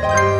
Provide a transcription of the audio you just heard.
Bye.